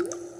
you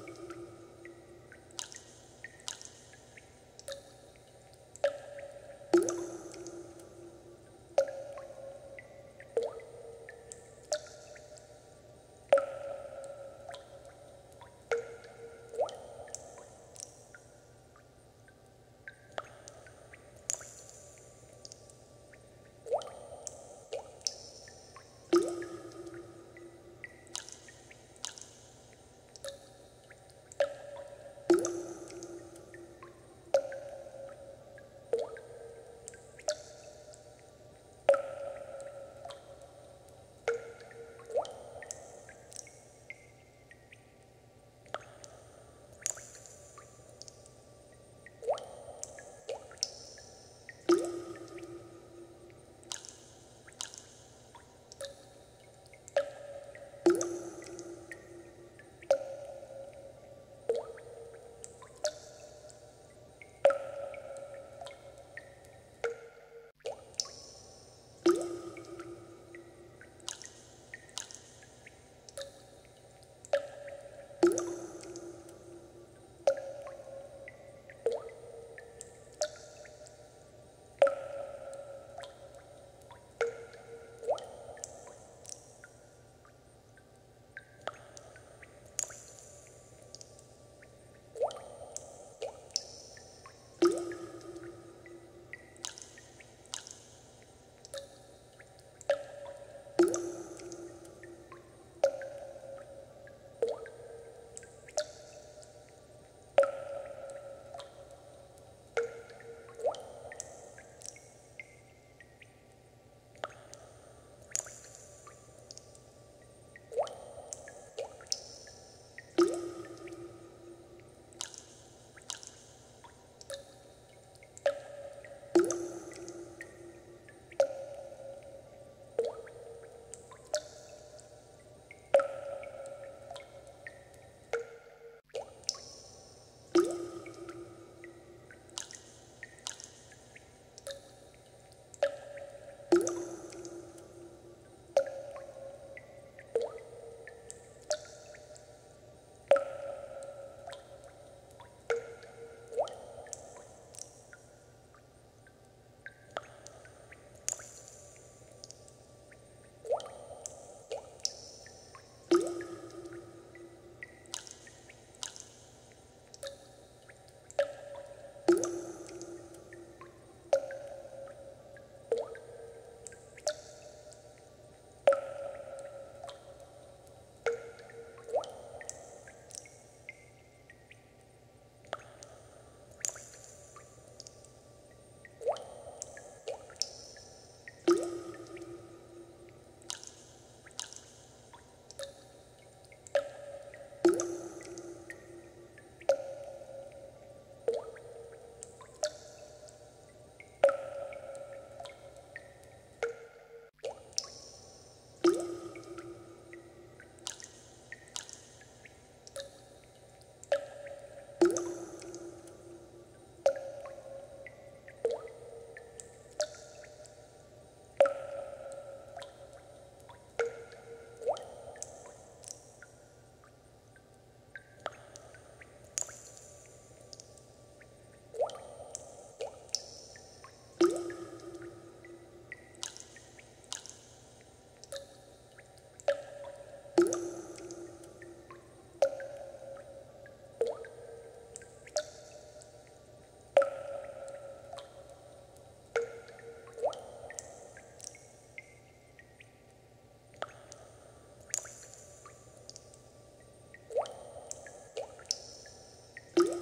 you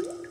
you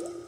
Bye.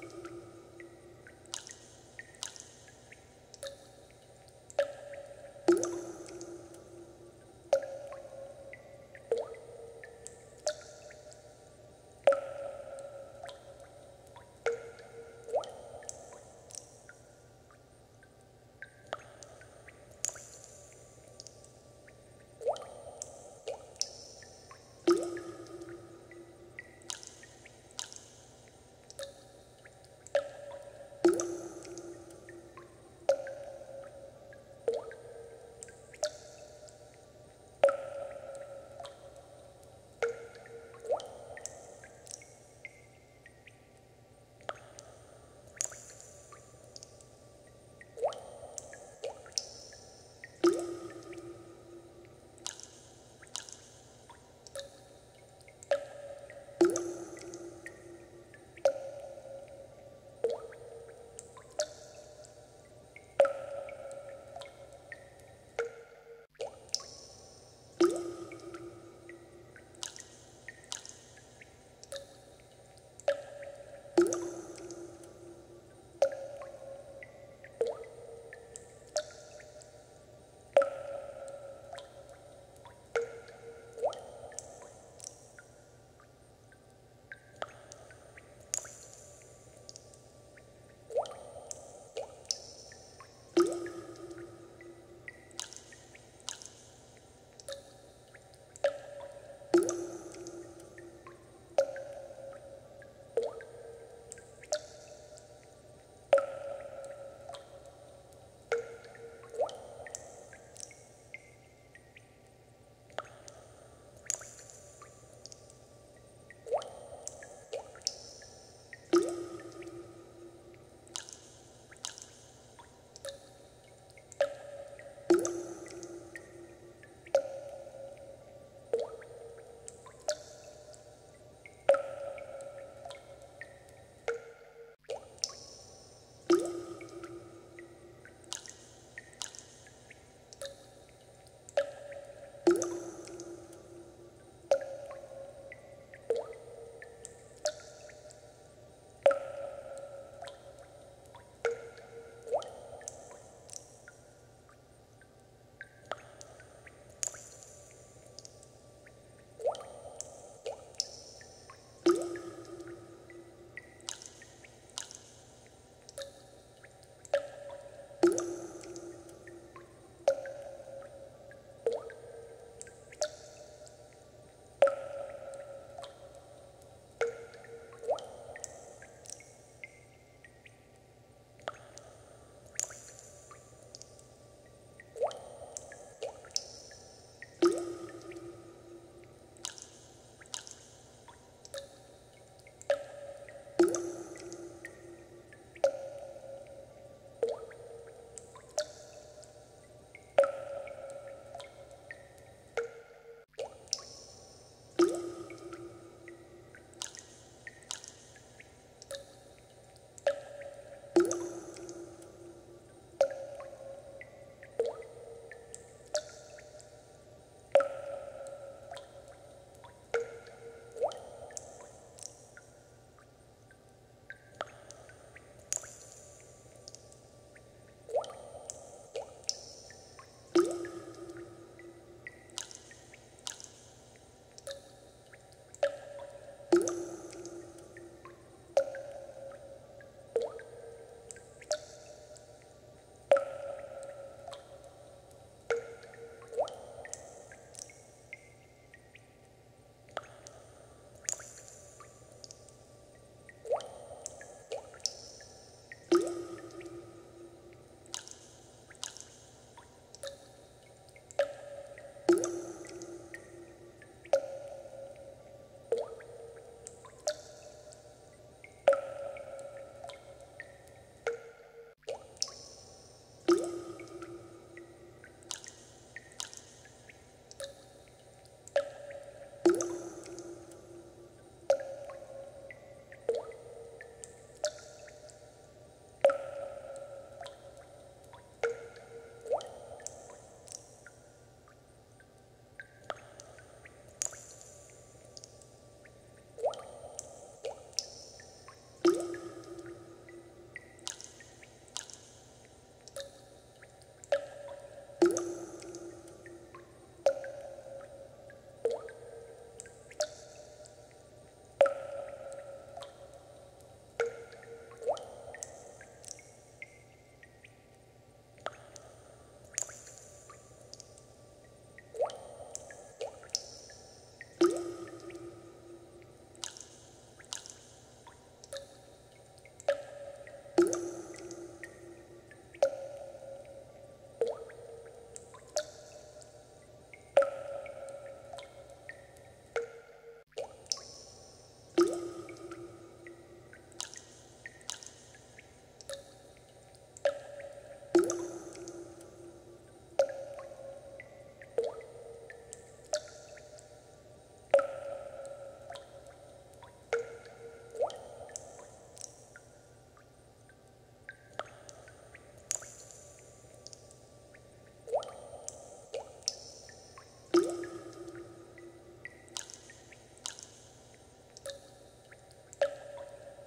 you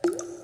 you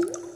you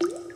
you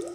you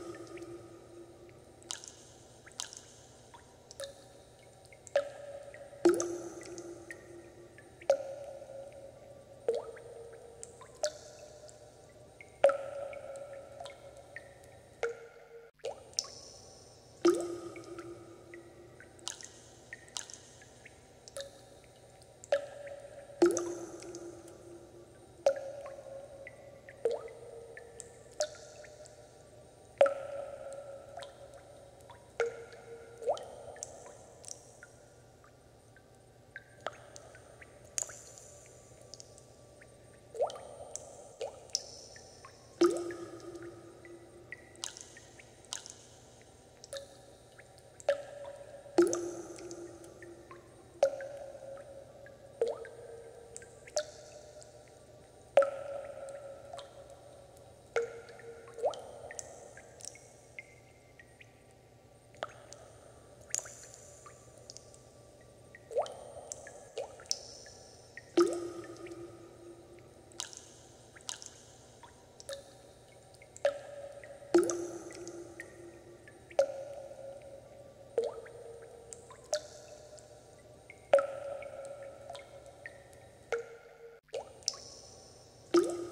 you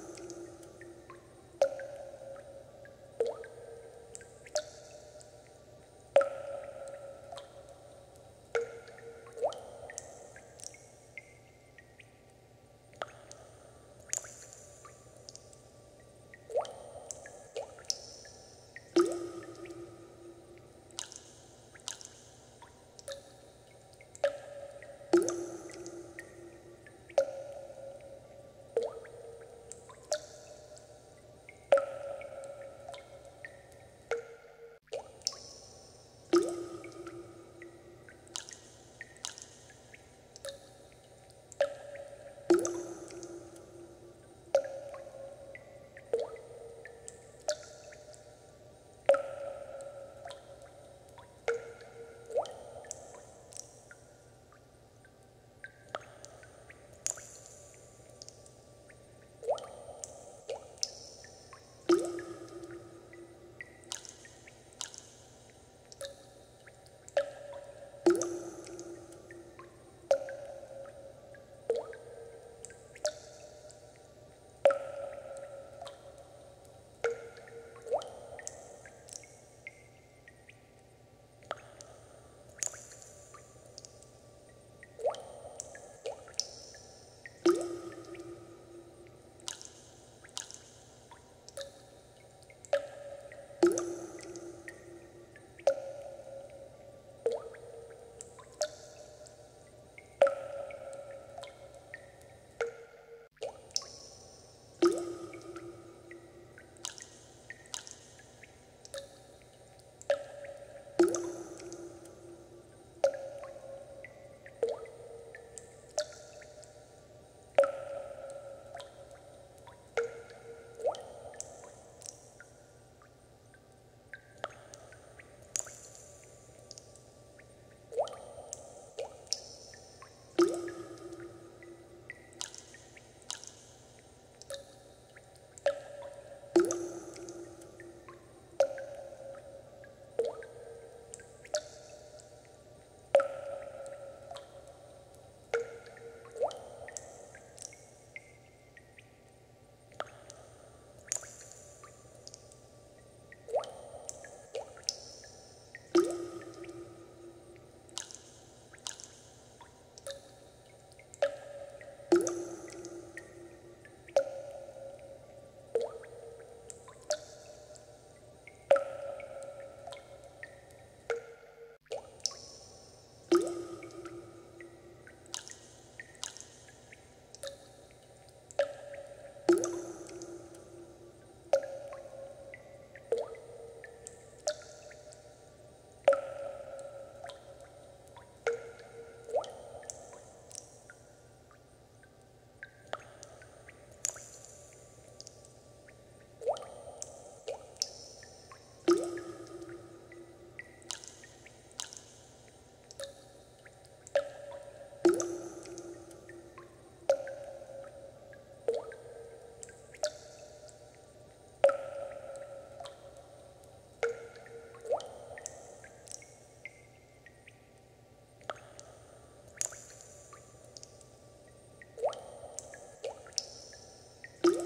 you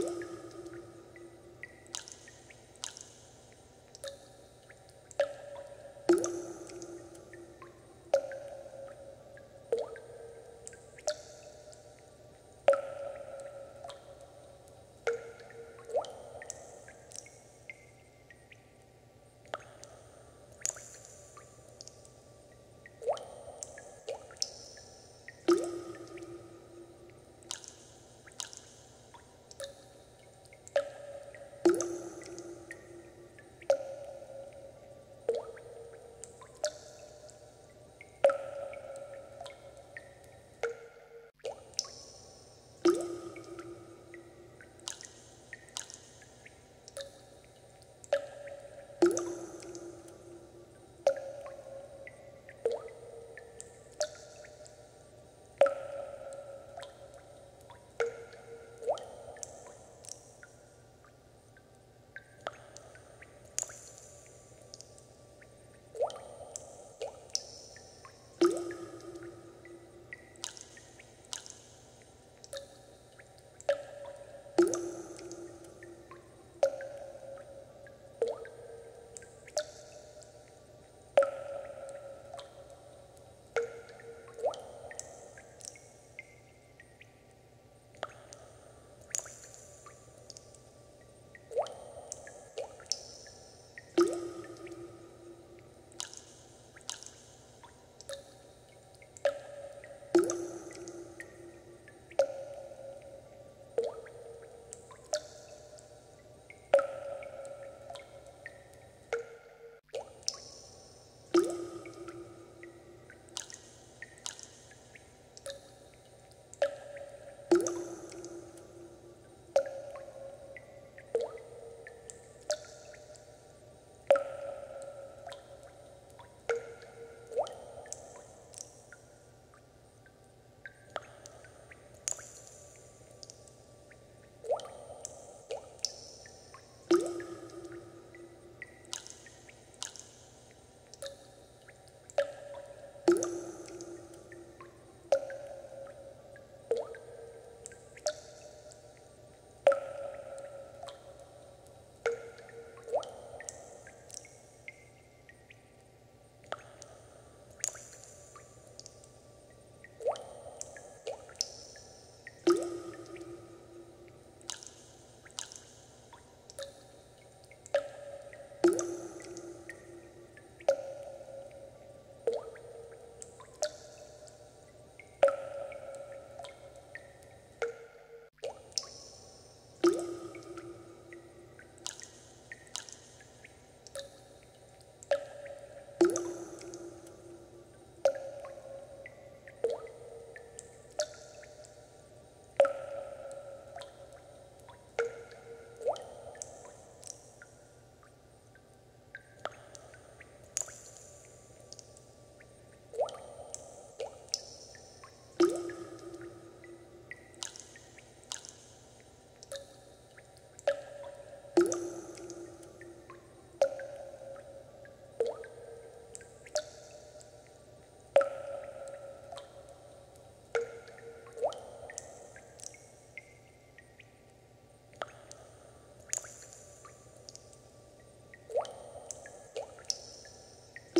soon. you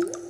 Música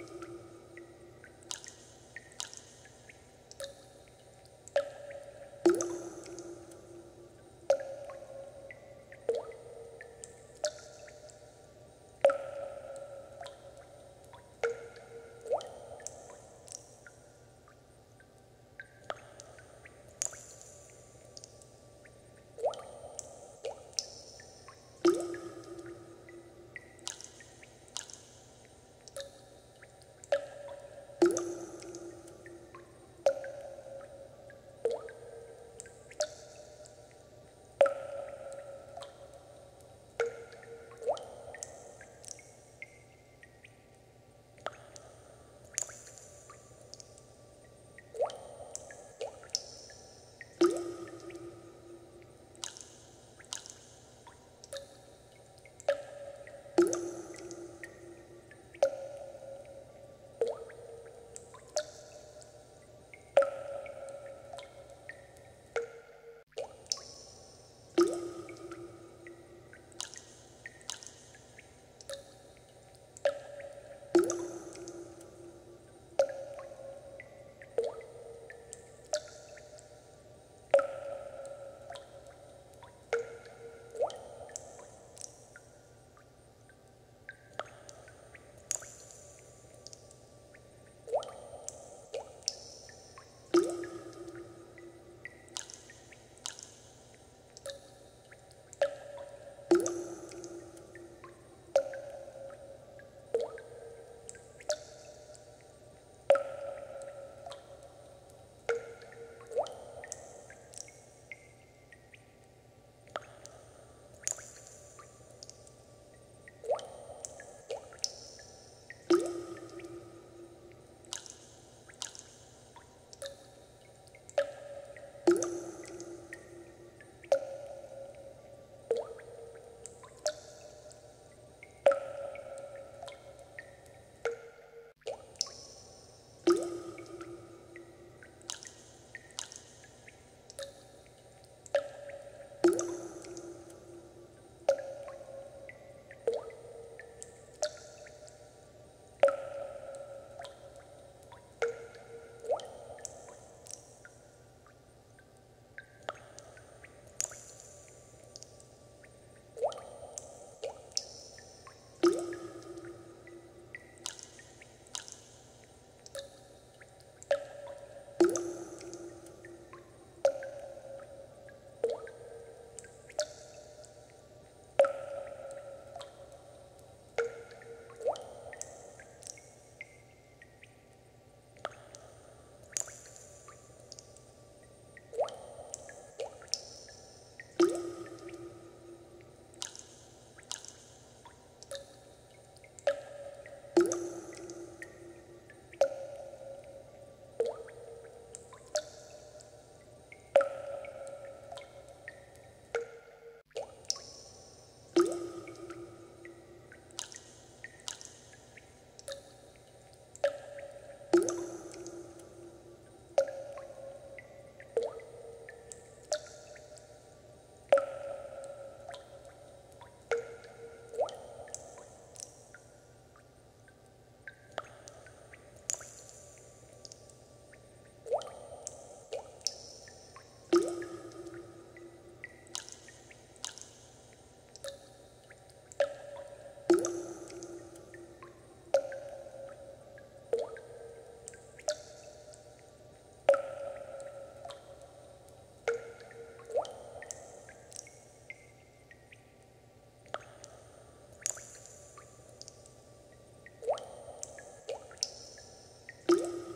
you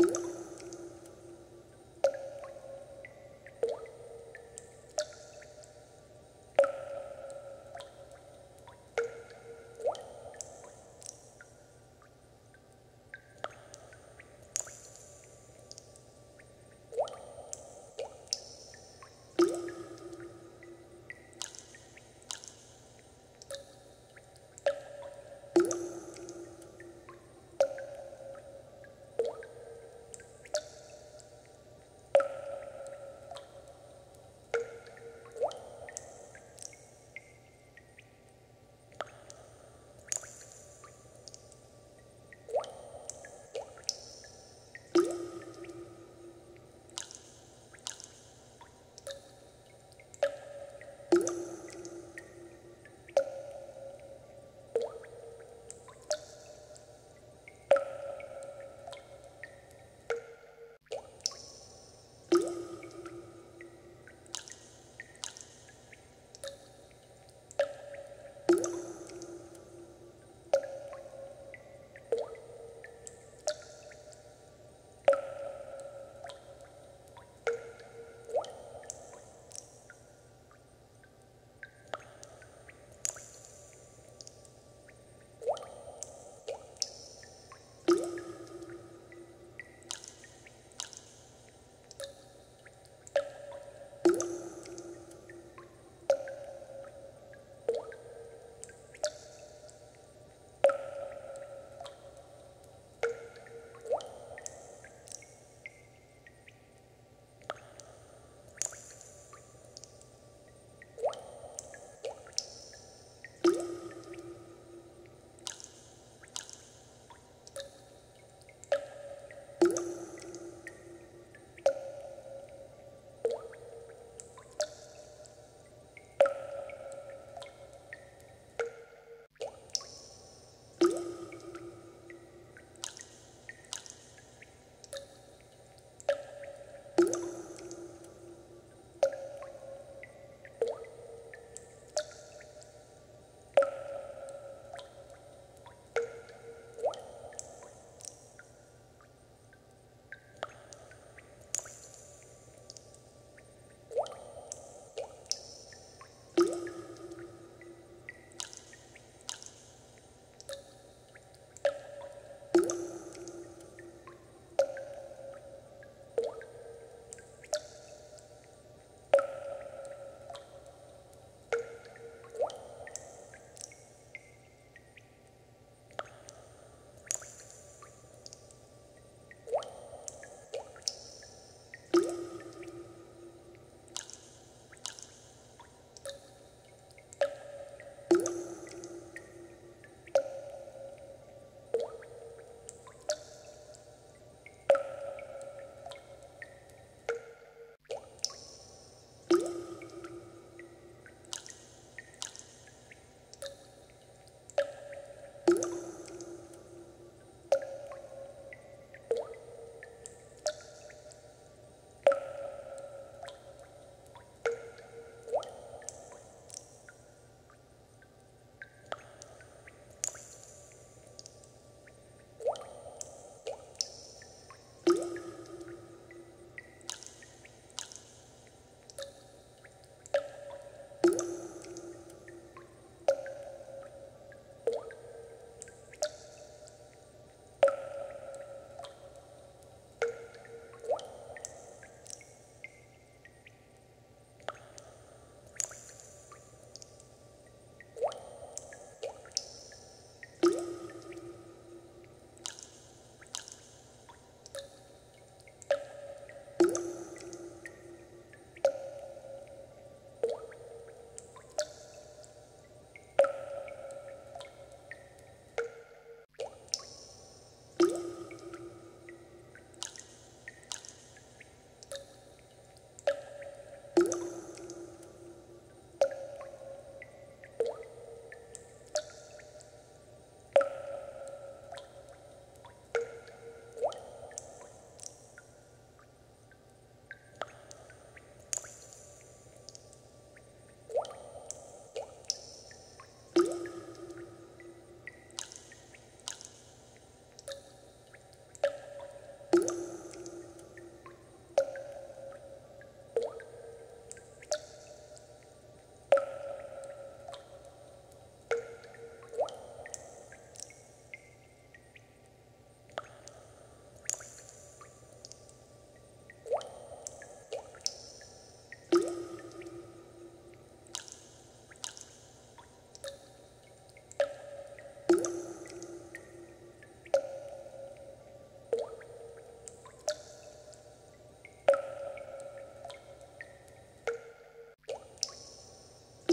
you you you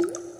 you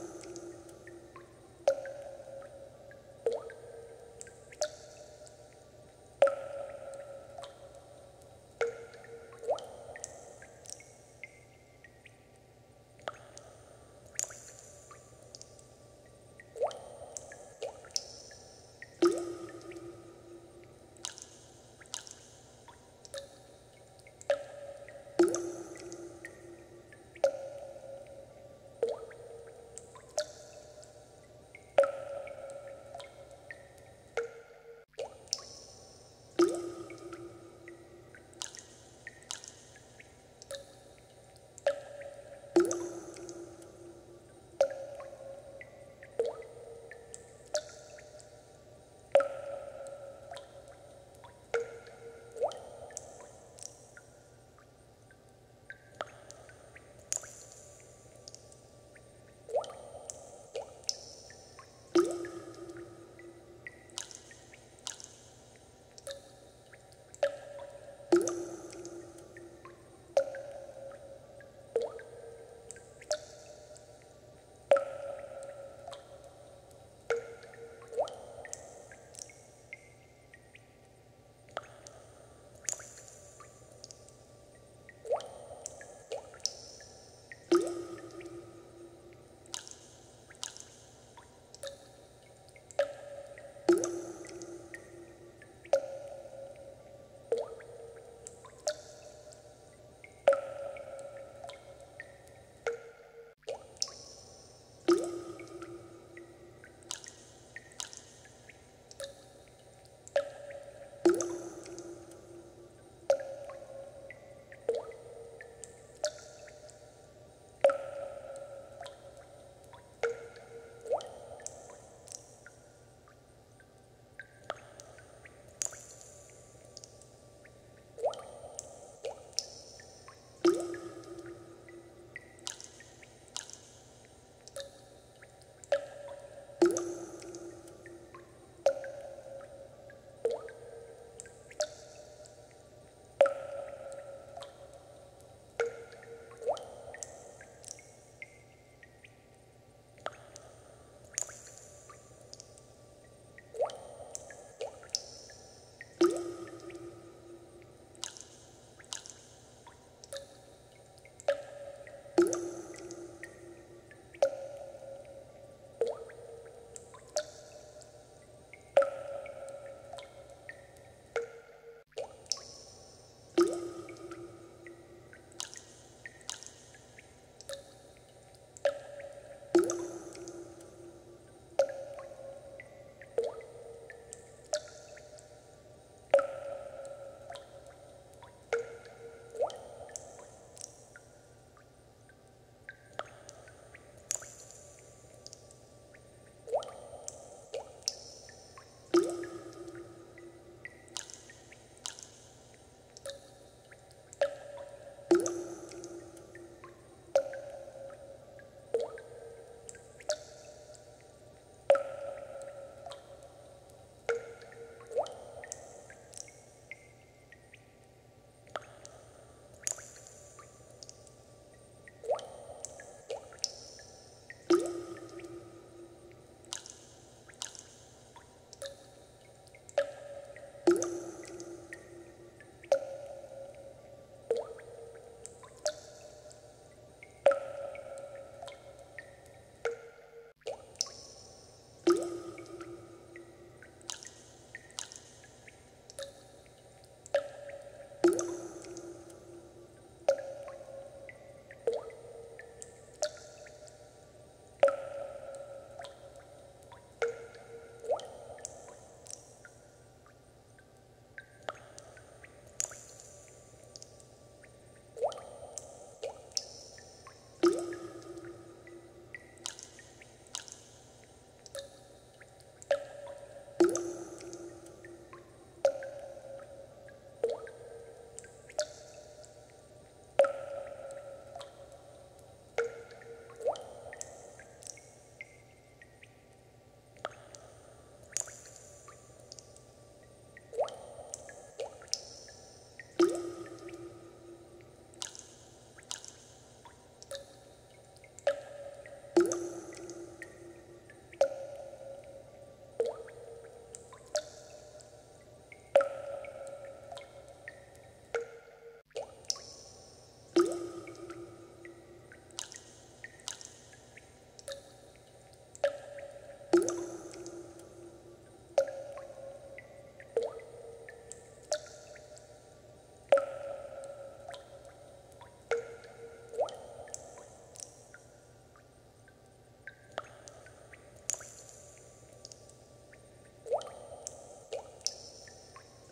you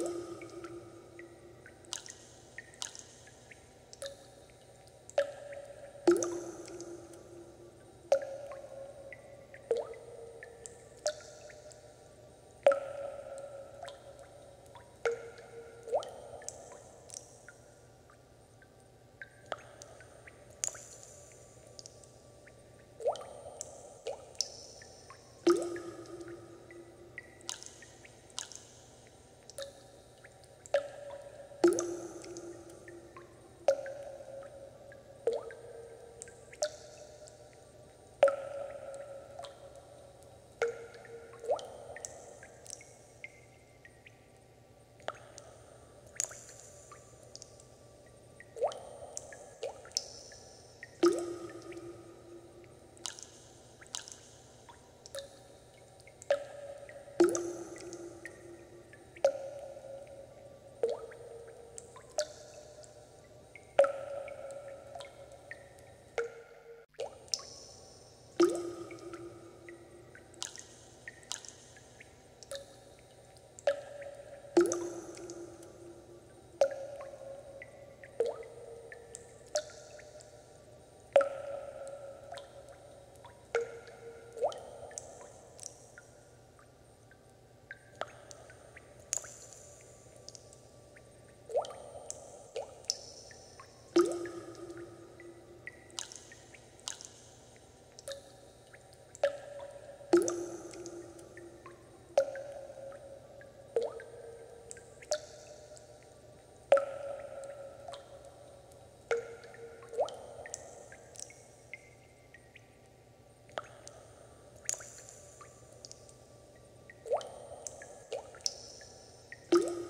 you Hallelujah